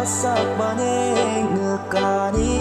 pasak maning ngekani